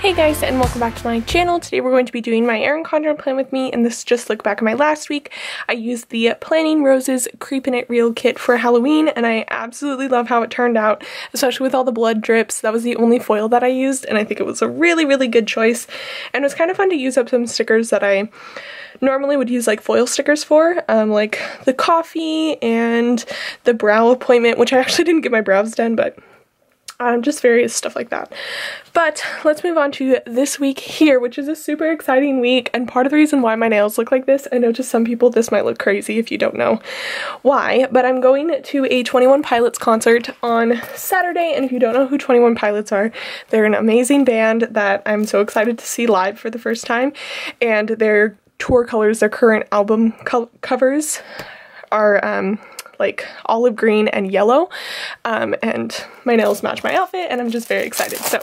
Hey guys and welcome back to my channel. Today we're going to be doing my Erin Condren plan with me and this just look back at my last week. I used the Planning Roses Creepin' It Real kit for Halloween and I absolutely love how it turned out, especially with all the blood drips. That was the only foil that I used and I think it was a really really good choice and it was kind of fun to use up some stickers that I normally would use like foil stickers for, um, like the coffee and the brow appointment, which I actually didn't get my brows done, but um, just various stuff like that. But let's move on to this week here, which is a super exciting week. And part of the reason why my nails look like this, I know to some people this might look crazy if you don't know why, but I'm going to a 21 Pilots concert on Saturday. And if you don't know who 21 Pilots are, they're an amazing band that I'm so excited to see live for the first time. And their tour colors, their current album co covers are um, like olive green and yellow. Um, and my nails match my outfit and I'm just very excited. So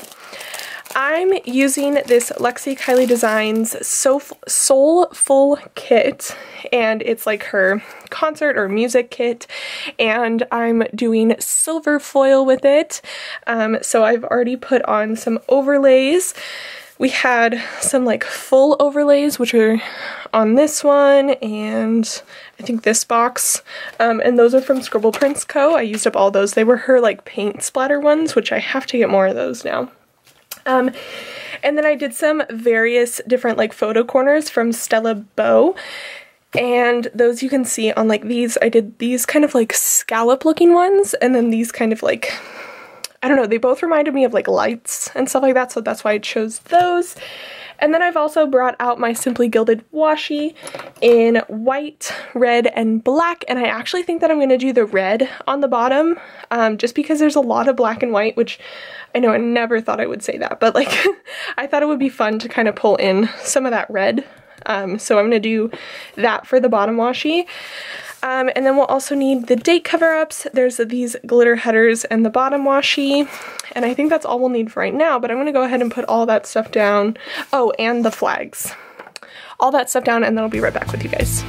I'm using this Lexie Kylee Designs Soul, Soulful kit and it's like her concert or music kit and I'm doing silver foil with it. Um, so I've already put on some overlays we had some like full overlays which are on this one and I think this box um, and those are from Scribble Prints Co. I used up all those. They were her like paint splatter ones which I have to get more of those now. Um, and then I did some various different like photo corners from Stella Beau and those you can see on like these I did these kind of like scallop looking ones and then these kind of like I don't know, they both reminded me of like lights and stuff like that, so that's why I chose those. And then I've also brought out my Simply Gilded washi in white, red, and black. And I actually think that I'm going to do the red on the bottom um, just because there's a lot of black and white, which I know I never thought I would say that, but like I thought it would be fun to kind of pull in some of that red. Um, so I'm going to do that for the bottom washi. Um, and then we'll also need the date cover-ups. There's these glitter headers and the bottom washi. And I think that's all we'll need for right now, but I'm to go ahead and put all that stuff down. Oh, and the flags. All that stuff down and then I'll be right back with you guys.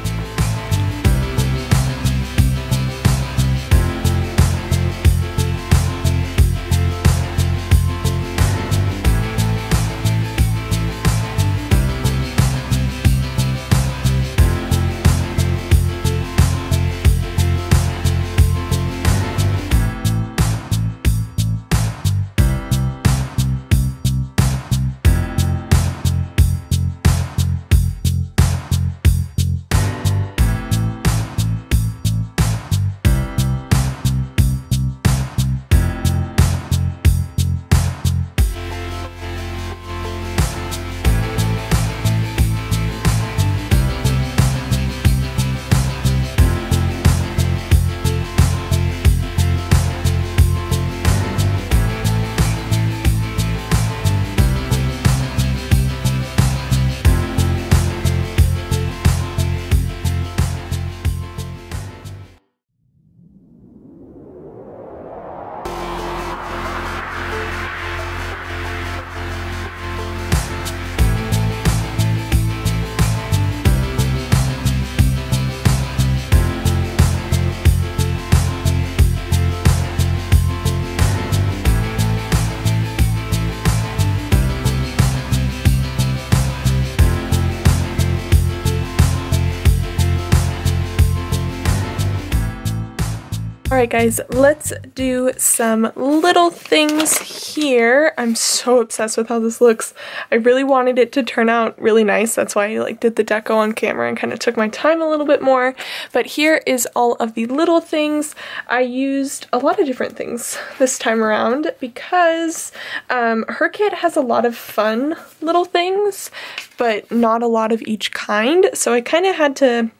Alright guys, let's do some little things here. I'm so obsessed with how this looks. I really wanted it to turn out really nice. That's why I like did the deco on camera and kind of took my time a little bit more. But here is all of the little things. I used a lot of different things this time around because um, her kit has a lot of fun little things, but not a lot of each kind. So I kind of had to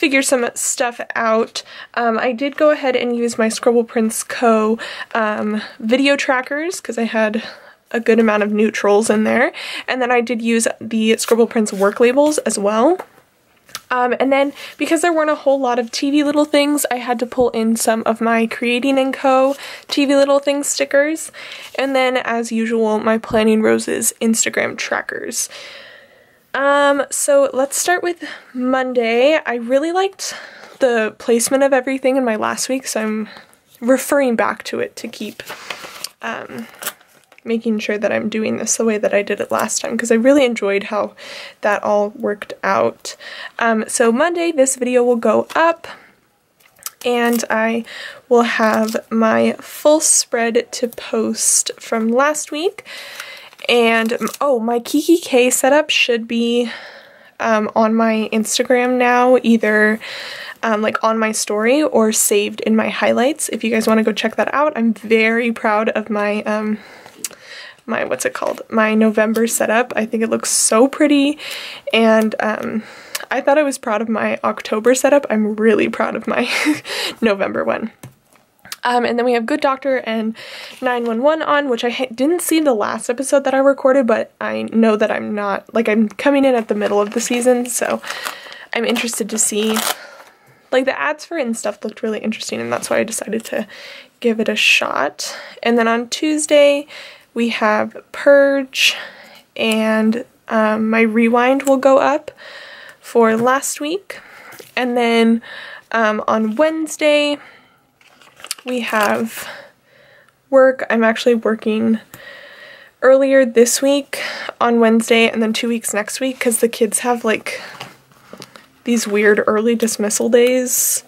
figure some stuff out. Um, I did go ahead and use my Scribble Prints Co. Um, video trackers because I had a good amount of neutrals in there. And then I did use the Scribble Prints work labels as well. Um, and then because there weren't a whole lot of TV Little Things, I had to pull in some of my Creating & Co. TV Little Things stickers. And then, as usual, my Planning Roses Instagram trackers. Um, so let's start with Monday. I really liked the placement of everything in my last week, so I'm referring back to it to keep um, making sure that I'm doing this the way that I did it last time because I really enjoyed how that all worked out. Um, so Monday this video will go up and I will have my full spread to post from last week. And oh, my kikki.K setup should be um, on my Instagram now, either um, like on my story or saved in my highlights. If you guys want to go check that out, I'm very proud of my um, my what's it called my November setup. I think it looks so pretty and um, I thought I was proud of my October setup. I'm really proud of my November one. Um, and then we have Good Doctor and 911 on, which I didn't see the last episode that I recorded, but I know that I'm not, like I'm coming in at the middle of the season, so I'm interested to see, like the ads for it and stuff looked really interesting, and that's why I decided to give it a shot. And then on Tuesday, we have Purge, and um, my Rewind will go up for last week. And then um, on Wednesday, we have work. I'm actually working earlier this week on Wednesday and then two weeks next week because the kids have like these weird early dismissal days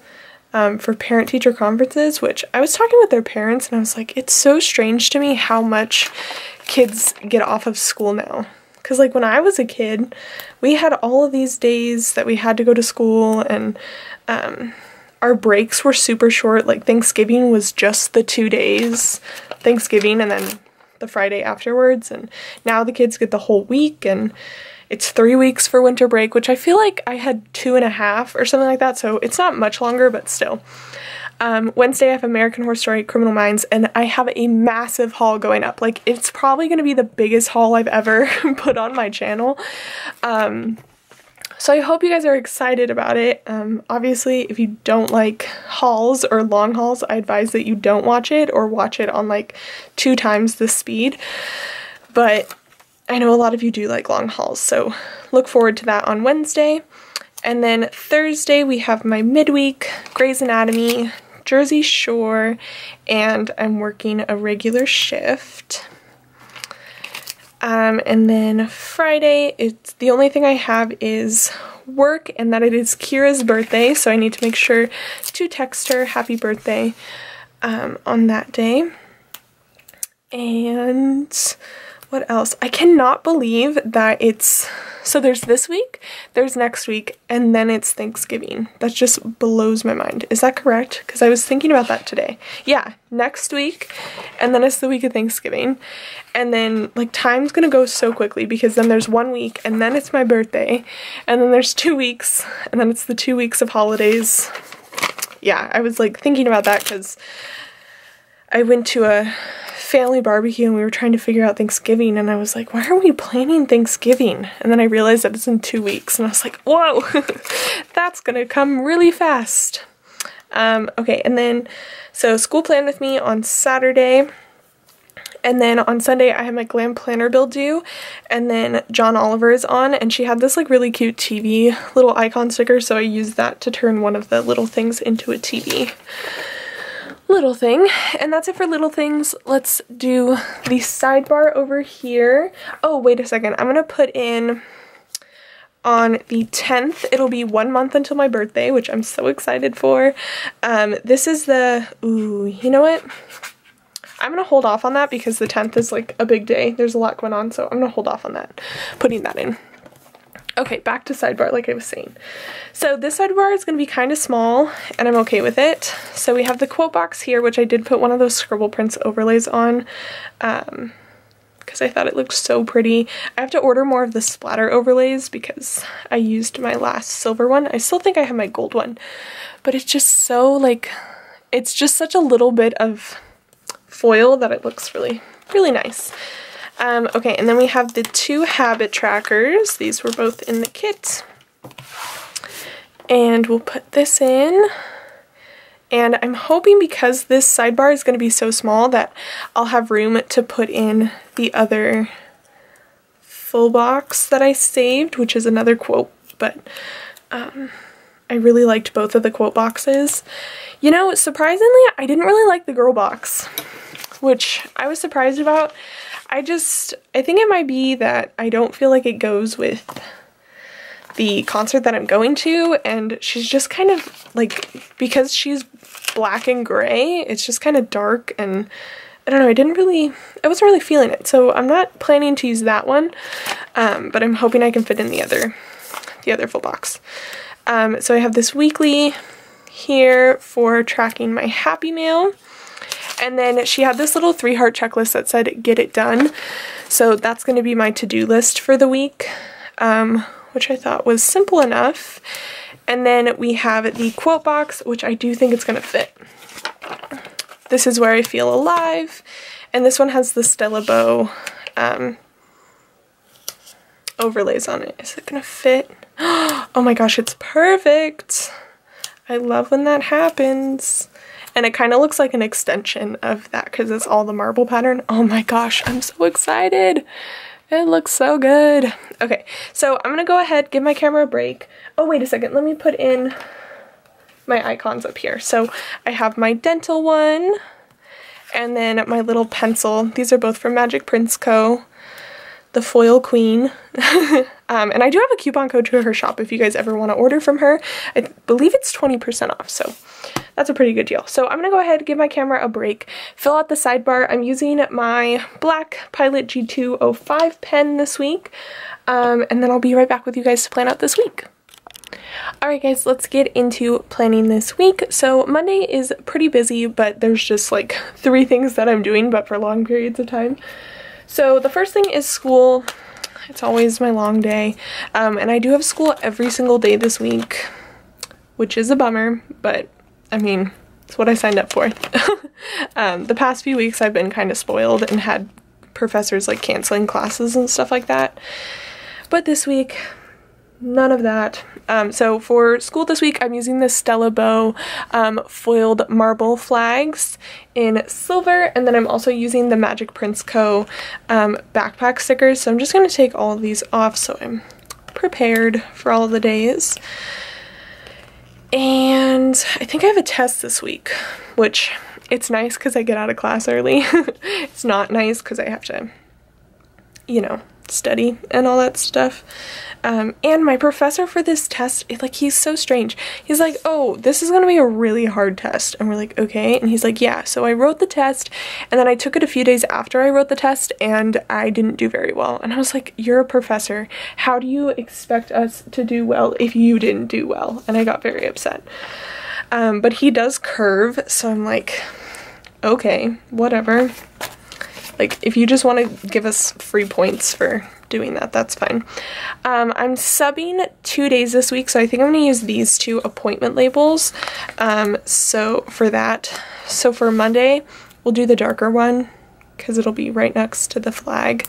um, for parent teacher conferences, which I was talking with their parents and I was like, it's so strange to me how much kids get off of school now. Because, like, when I was a kid, we had all of these days that we had to go to school, and um, our breaks were super short. Like, Thanksgiving was just the two days Thanksgiving and then the Friday afterwards. And now the kids get the whole week, and it's three weeks for winter break, which I feel like I had two and a half or something like that. So it's not much longer, but still. Um, Wednesday, I have American Horror Story Criminal Minds, and I have a massive haul going up. Like, it's probably going to be the biggest haul I've ever put on my channel. Um, so I hope you guys are excited about it. Um, obviously, if you don't like hauls or long hauls, I advise that you don't watch it or watch it on like two times the speed. But I know a lot of you do like long hauls, so look forward to that on Wednesday. And then Thursday we have my midweek, Grey's Anatomy, Jersey Shore, and I'm working a regular shift. Um, and then Friday, it's the only thing I have is work and that it is Kira's birthday, so I need to make sure to text her happy birthday um, on that day. And what else? I cannot believe that it's so there's this week, there's next week, and then it's Thanksgiving. That just blows my mind. Is that correct? Because I was thinking about that today. Yeah, next week, and then it's the week of Thanksgiving. And then, like, time's gonna go so quickly because then there's one week, and then it's my birthday, and then there's two weeks, and then it's the two weeks of holidays. Yeah, I was, like, thinking about that because I went to a family barbecue and we were trying to figure out Thanksgiving and I was like, why are we planning Thanksgiving? And then I realized that it's in two weeks and I was like, whoa, that's gonna come really fast. Um, okay, and then, so school planned with me on Saturday. And then on Sunday, I had my glam planner bill due, and then John Oliver is on, and she had this like really cute TV little icon sticker, so I used that to turn one of the little things into a TV little thing. And that's it for little things. Let's do the sidebar over here. Oh, wait a second. I'm going to put in on the 10th. It'll be one month until my birthday, which I'm so excited for. Um, this is the, ooh, you know what? I'm going to hold off on that because the 10th is like a big day. There's a lot going on, so I'm going to hold off on that, putting that in. Okay, back to sidebar like I was saying. So this sidebar is going to be kind of small and I'm okay with it. So we have the quote box here, which I did put one of those scribble prints overlays on um, because I thought it looked so pretty. I have to order more of the splatter overlays because I used my last silver one. I still think I have my gold one, but it's just so like, it's just such a little bit of foil that it looks really, really nice. Um, okay, and then we have the two habit trackers. These were both in the kit. And we'll put this in. And I'm hoping because this sidebar is going to be so small that I'll have room to put in the other full box that I saved, which is another quote, but um, I really liked both of the quote boxes. You know, surprisingly, I didn't really like the girl box, which I was surprised about. I just, I think it might be that I don't feel like it goes with the concert that I'm going to and she's just kind of like because she's black and gray it's just kind of dark and I don't know I didn't really I wasn't really feeling it. So I'm not planning to use that one um, but I'm hoping I can fit in the other the other full box. Um, so I have this weekly here for tracking my happy mail and then she had this little three heart checklist that said get it done so that's going to be my to-do list for the week um, which I thought was simple enough. And then we have the quote box, which I do think it's going to fit. This is where I feel alive. And this one has the Stella Beau um, overlays on it. Is it going to fit? Oh my gosh, it's perfect. I love when that happens. And it kind of looks like an extension of that because it's all the marble pattern. Oh my gosh, I'm so excited. It looks so good. Okay, so I'm gonna go ahead, give my camera a break. Oh, wait a second, let me put in my icons up here. So I have my dental one, and then my little pencil. These are both from Magic Prints Co. The Foil Queen. um, and I do have a coupon code to her shop if you guys ever want to order from her. I believe it's 20% off, so that's a pretty good deal. So I'm to go ahead, and give my camera a break, fill out the sidebar. I'm using my black Pilot G205 pen this week, um, and then I'll be right back with you guys to plan out this week. Alright guys, let's get into planning this week. So Monday is pretty busy, but there's just like three things that I'm doing, but for long periods of time. So the first thing is school. It's always my long day. Um, and I do have school every single day this week, which is a bummer, but I mean, it's what I signed up for. um, the past few weeks I've been kind of spoiled and had professors like canceling classes and stuff like that. But this week, none of that. Um, so for school this week, I'm using the Stella Beau um, foiled marble flags in silver, and then I'm also using the Magic Prints Co. Um, backpack stickers. So I'm just going to take all of these off so I'm prepared for all the days. And I think I have a test this week, which it's nice because I get out of class early. it's not nice because I have to, you know, study and all that stuff. Um, and my professor for this test, like he's so strange. He's like, oh, this is gonna be a really hard test. And we're like, okay. And he's like, yeah. So I wrote the test and then I took it a few days after I wrote the test and I didn't do very well. And I was like, you're a professor. How do you expect us to do well if you didn't do well? And I got very upset. Um, but he does curve, so I'm like, okay, whatever. Like, if you just want to give us free points for doing that, that's fine. Um, I'm subbing two days this week, so I think I'm going to use these two appointment labels. Um, so for that, so for Monday, we'll do the darker one because it'll be right next to the flag.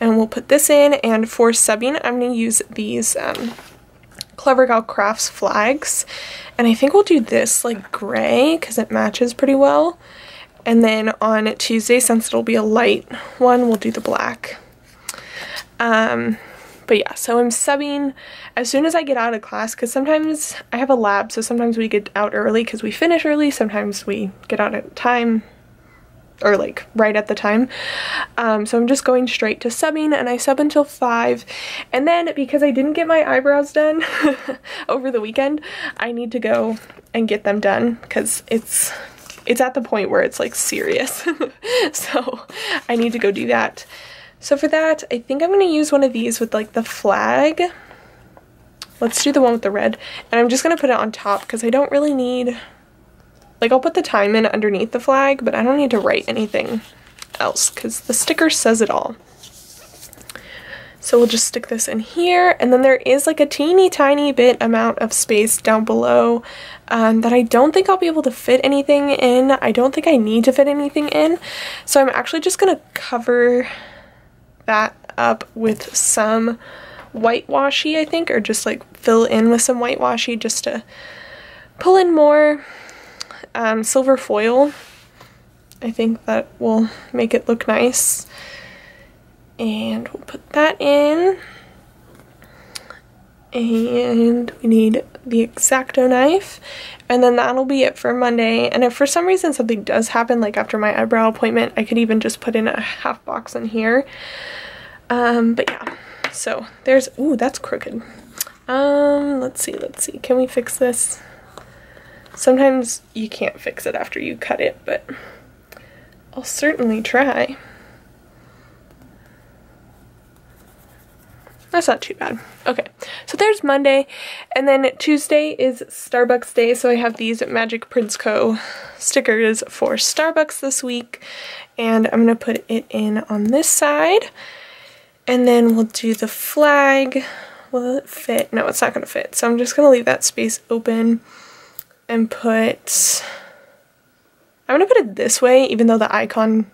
And we'll put this in, and for subbing, I'm going to use these um, Clever Gal Crafts flags. And I think we'll do this like gray because it matches pretty well. And then on Tuesday, since it'll be a light one, we'll do the black. Um, but yeah, so I'm subbing as soon as I get out of class because sometimes I have a lab, so sometimes we get out early because we finish early, sometimes we get out at time or like right at the time. Um, so I'm just going straight to subbing and I sub until 5 and then because I didn't get my eyebrows done over the weekend, I need to go and get them done because it's it's at the point where it's like serious. so I need to go do that. So for that, I think I'm going to use one of these with like the flag. Let's do the one with the red. And I'm just going to put it on top because I don't really need, like I'll put the time in underneath the flag, but I don't need to write anything else because the sticker says it all. So we'll just stick this in here. And then there is like a teeny tiny bit amount of space down below um, that I don't think I'll be able to fit anything in. I don't think I need to fit anything in. So I'm actually just going to cover that up with some white washi, I think, or just like fill in with some white washi just to pull in more um, silver foil. I think that will make it look nice and we'll put that in. And we need the X-Acto knife. And then that'll be it for Monday. And if for some reason something does happen like after my eyebrow appointment I could even just put in a half box in here. Um but yeah. So there's ooh that's crooked. Um let's see let's see. Can we fix this? Sometimes you can't fix it after you cut it but I'll certainly try That's not too bad. Okay, so there's Monday, and then Tuesday is Starbucks Day, so I have these Magic Prints Co. stickers for Starbucks this week, and I'm to put it in on this side, and then we'll do the flag. Will it fit? No, it's not to fit, so I'm just to leave that space open and put... I'm to put it this way, even though the icon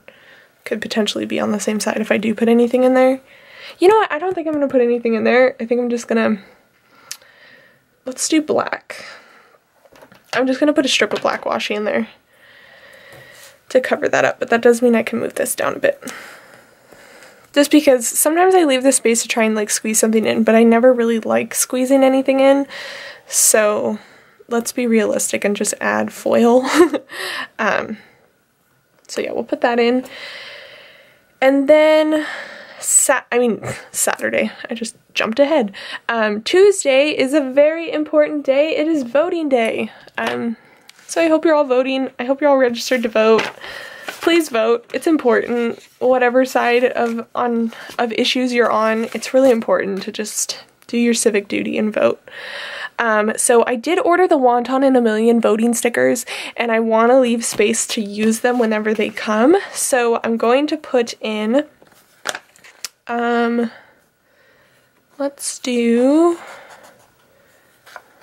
could potentially be on the same side if I do put anything in there. You know what? I don't think I'm going to put anything in there. I think I'm just going to... Let's do black. I'm just going to put a strip of black washi in there to cover that up, but that does mean I can move this down a bit. Just because sometimes I leave the space to try and like squeeze something in, but I never really like squeezing anything in. So let's be realistic and just add foil. um, so yeah, we'll put that in. And then Sat I mean Saturday. I just jumped ahead. Um, Tuesday is a very important day. It is voting day. Um, so I hope you're all voting. I hope you're all registered to vote. Please vote. It's important. Whatever side of on of issues you're on, it's really important to just do your civic duty and vote. Um, so I did order the Wonton in a Million voting stickers and I want to leave space to use them whenever they come. So I'm going to put in um, let's do,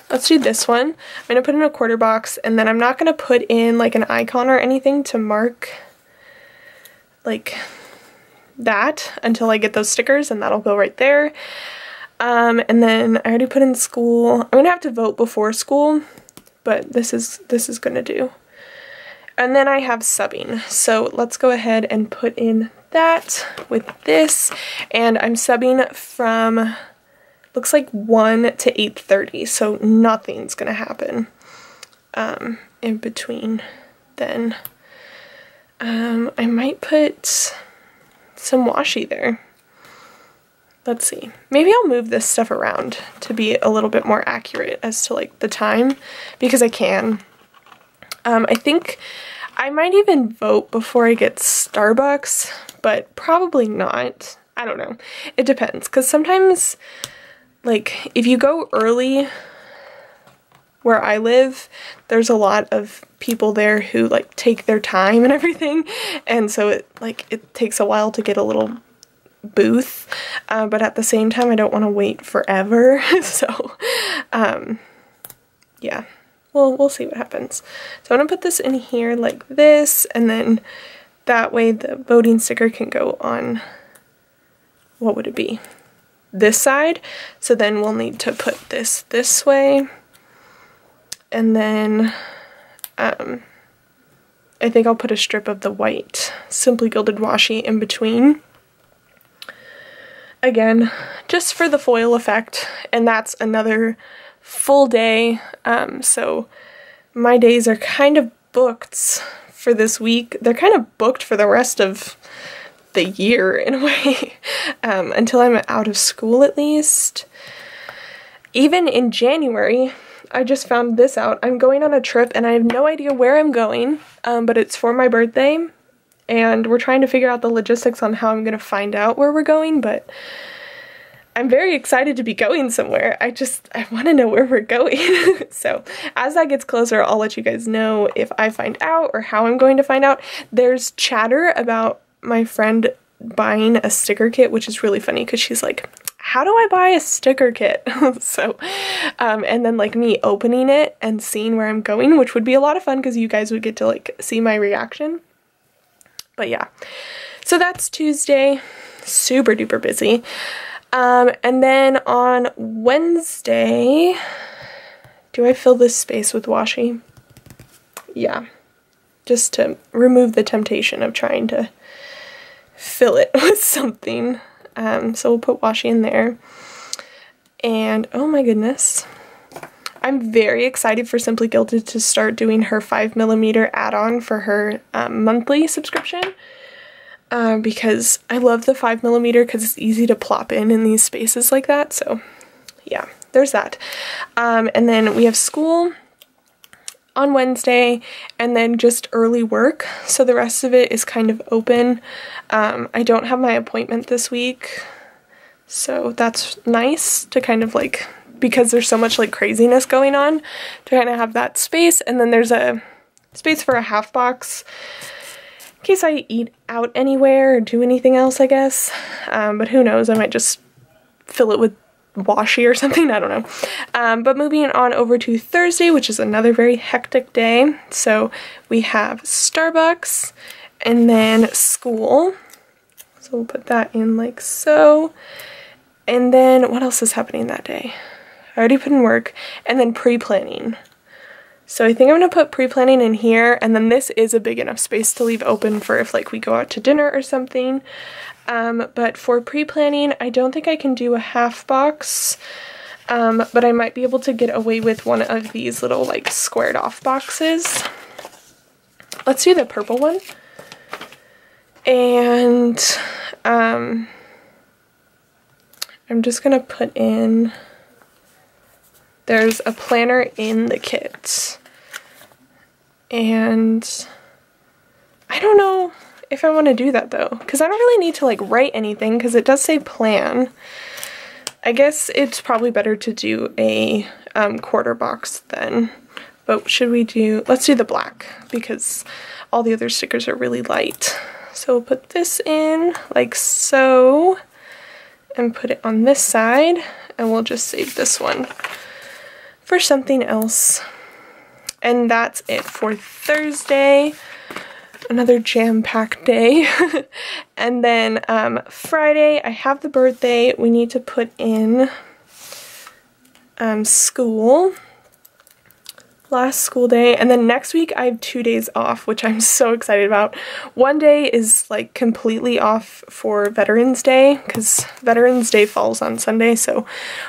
let's do this one. I'm going to put in a quarter box and then I'm not going to put in like an icon or anything to mark like that until I get those stickers and that'll go right there. Um, and then I already put in school. I'm gonna have to vote before school, but this is this is gonna do. And then I have subbing. So let's go ahead and put in that with this and I'm subbing from looks like 1 to 8.30 so nothing's gonna happen um, in between then. Um, I might put some washi there. Let's see. Maybe I'll move this stuff around to be a little bit more accurate as to like the time because I can. Um, I think I might even vote before I get Starbucks, but probably not. I don't know. It depends, because sometimes, like, if you go early where I live, there's a lot of people there who, like, take their time and everything, and so it, like, it takes a while to get a little booth, uh, but at the same time, I don't want to wait forever, so, um, yeah well, we'll see what happens. So I'm going to put this in here like this, and then that way the voting sticker can go on, what would it be? This side. So then we'll need to put this this way. And then um, I think I'll put a strip of the white Simply Gilded Washi in between. Again, just for the foil effect, and that's another full day. Um, so my days are kind of booked for this week. They're kind of booked for the rest of the year in a way, um, until I'm out of school at least. Even in January, I just found this out. I'm going on a trip and I have no idea where I'm going, um, but it's for my birthday and we're trying to figure out the logistics on how I'm going to find out where we're going, but I'm very excited to be going somewhere. I just, I want to know where we're going. so as that gets closer, I'll let you guys know if I find out or how I'm going to find out. There's chatter about my friend buying a sticker kit, which is really funny because she's like, how do I buy a sticker kit? so, um, and then like me opening it and seeing where I'm going, which would be a lot of fun because you guys would get to like see my reaction. But yeah, so that's Tuesday, super duper busy. Um, and then on Wednesday, do I fill this space with washi? Yeah, just to remove the temptation of trying to fill it with something. Um, so we'll put washi in there. And oh my goodness. I'm very excited for Simply Gilded to start doing her 5mm add-on for her um, monthly subscription. Uh, because I love the 5mm because it's easy to plop in in these spaces like that. So yeah, there's that. Um, and then we have school on Wednesday and then just early work. So the rest of it is kind of open. Um, I don't have my appointment this week. So that's nice to kind of like, because there's so much like craziness going on, to kind of have that space. And then there's a space for a half box in case I eat out anywhere or do anything else, I guess. Um, but who knows, I might just fill it with washi or something, I don't know. Um, but moving on over to Thursday, which is another very hectic day. So we have Starbucks and then school. So we'll put that in like so. And then what else is happening that day? I already put in work and then pre-planning. So I think I'm to put pre-planning in here and then this is a big enough space to leave open for if like we go out to dinner or something. Um, but for pre-planning, I don't think I can do a half box, um, but I might be able to get away with one of these little like squared off boxes. Let's do the purple one. And um, I'm just to put in, there's a planner in the kit. And I don't know if I want to do that though, because I don't really need to like write anything because it does say plan. I guess it's probably better to do a um, quarter box then. But should we do, let's do the black because all the other stickers are really light. So we'll put this in like so and put it on this side and we'll just save this one for something else. And that's it for Thursday another jam-packed day. and then um, Friday, I have the birthday. We need to put in um, school last school day and then next week I have two days off which I'm so excited about. One day is like completely off for Veterans Day because Veterans Day falls on Sunday so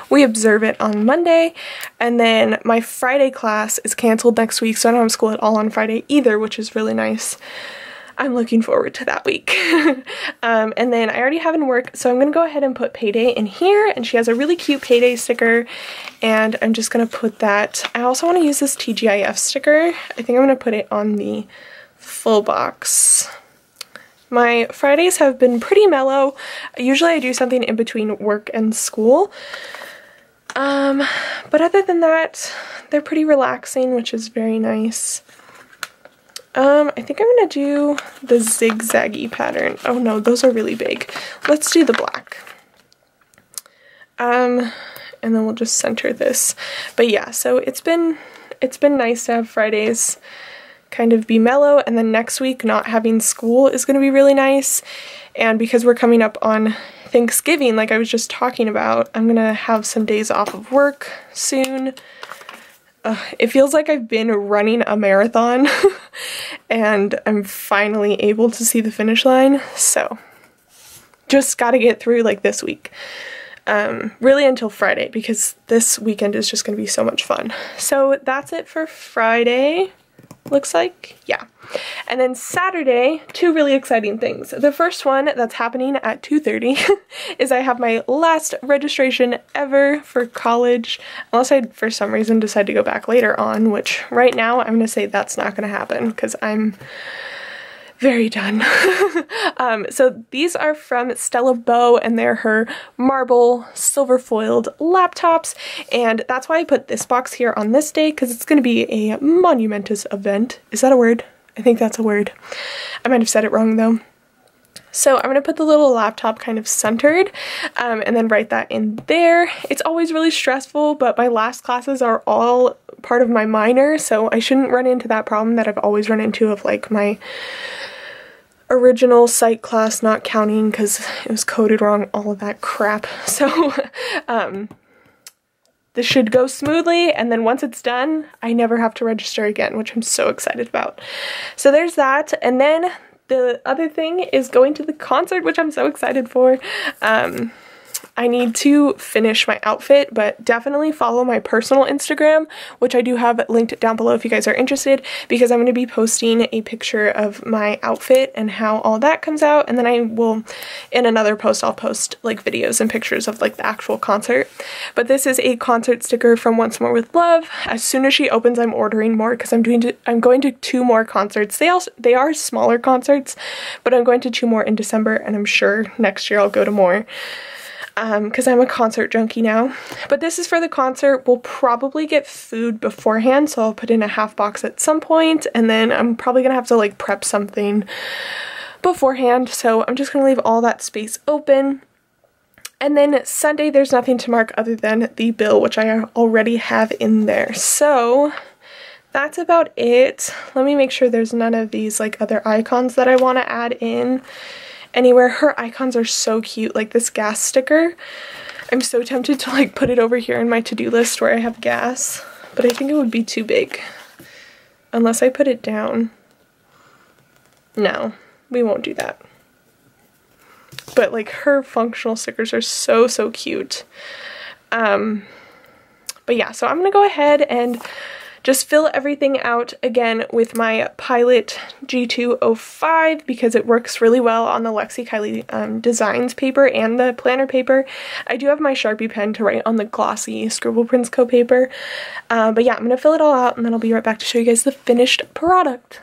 we observe it on Monday and then my Friday class is canceled next week so I don't have school at all on Friday either which is really nice. I'm looking forward to that week. um, and then I already have in work, so I'm to go ahead and put payday in here. And she has a really cute payday sticker. And I'm just to put that. I also want to use this TGIF sticker. I think I'm to put it on the full box. My Fridays have been pretty mellow. Usually I do something in between work and school. Um, but other than that, they're pretty relaxing, which is very nice. Um, I think I'm gonna do the zigzaggy pattern. Oh no, those are really big. Let's do the black. Um, and then we'll just center this. But yeah, so it's been it's been nice to have Fridays kind of be mellow and then next week not having school is going to be really nice and because we're coming up on Thanksgiving like I was just talking about I'm gonna have some days off of work soon uh, it feels like I've been running a marathon and I'm finally able to see the finish line. So just got to get through like this week. Um, really until Friday because this weekend is just going to be so much fun. So that's it for Friday looks like. Yeah. And then Saturday, two really exciting things. The first one that's happening at 2.30 is I have my last registration ever for college, unless I, for some reason, decide to go back later on, which right now I'm going to say that's not going to happen because I'm very done. um, so these are from Stella Beau and they're her marble silver foiled laptops and that's why I put this box here on this day because it's going to be a monumentous event. Is that a word? I think that's a word. I might have said it wrong though. So I'm going to put the little laptop kind of centered um, and then write that in there. It's always really stressful, but my last classes are all part of my minor, so I shouldn't run into that problem that I've always run into of like my original psych class not counting because it was coded wrong, all of that crap. So um, this should go smoothly and then once it's done, I never have to register again, which I'm so excited about. So there's that. And then the other thing is going to the concert, which I'm so excited for. Um, I need to finish my outfit, but definitely follow my personal Instagram, which I do have linked down below if you guys are interested, because I'm going to be posting a picture of my outfit and how all that comes out, and then I will, in another post, I'll post like videos and pictures of like the actual concert. But this is a concert sticker from Once More with Love. As soon as she opens, I'm ordering more because I'm doing to, I'm going to two more concerts. They also they are smaller concerts, but I'm going to two more in December, and I'm sure next year I'll go to more because um, I'm a concert junkie now. But this is for the concert. We'll probably get food beforehand, so I'll put in a half box at some point, and then I'm probably gonna have to like prep something beforehand. So I'm just gonna leave all that space open. And then Sunday, there's nothing to mark other than the bill, which I already have in there. So that's about it. Let me make sure there's none of these like other icons that I want to add in anywhere. Her icons are so cute, like this gas sticker. I'm so tempted to like put it over here in my to-do list where I have gas, but I think it would be too big. Unless I put it down. No, we won't do that. But like her functional stickers are so, so cute. Um, but yeah, so I'm gonna go ahead and just fill everything out again with my Pilot G205 because it works really well on the Lexie Kylee um, Designs paper and the planner paper. I do have my Sharpie pen to write on the glossy Scribble Prints Co paper. Uh, but yeah, I'm going to fill it all out and then I'll be right back to show you guys the finished product.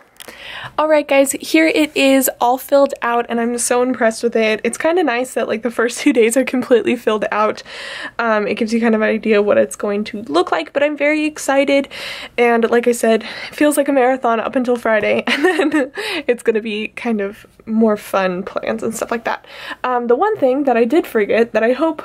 Alright guys, here it is all filled out and I'm so impressed with it. It's kind of nice that like the first two days are completely filled out. Um, it gives you kind of an idea what it's going to look like, but I'm very excited and like I said, it feels like a marathon up until Friday and then it's going to be kind of more fun plans and stuff like that. Um, the one thing that I did forget that I hope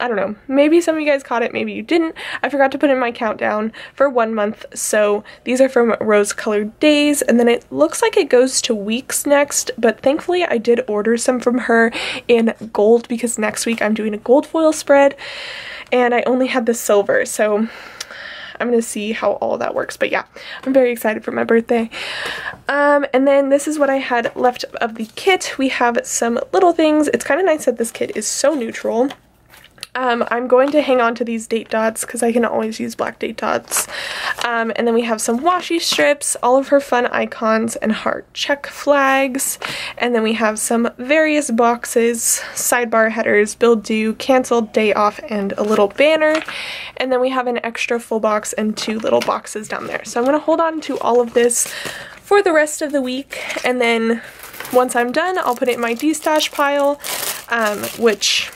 I don't know, maybe some of you guys caught it, maybe you didn't. I forgot to put in my countdown for one month, so these are from Rose Colored Daze, and then it looks like it goes to weeks next, but thankfully I did order some from her in gold because next week I'm doing a gold foil spread, and I only had the silver, so I'm gonna see how all that works. But yeah, I'm very excited for my birthday. Um, and then this is what I had left of the kit. We have some little things. It's kind of nice that this kit is so neutral. Um, I'm going to hang on to these date dots because I can always use black date dots. Um, and then we have some washi strips, all of her fun icons and heart check flags. And then we have some various boxes, sidebar headers, bill due, canceled, day off, and a little banner. And then we have an extra full box and two little boxes down there. So I'm going to hold on to all of this for the rest of the week. And then once I'm done, I'll put it in my destash pile, um, which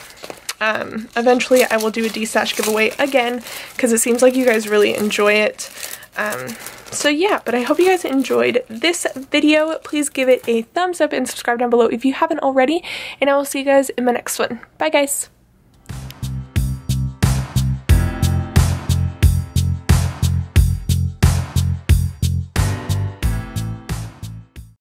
um, eventually I will do a destash giveaway again because it seems like you guys really enjoy it. Um, so yeah, but I hope you guys enjoyed this video. Please give it a thumbs up and subscribe down below if you haven't already. And I will see you guys in my next one. Bye guys!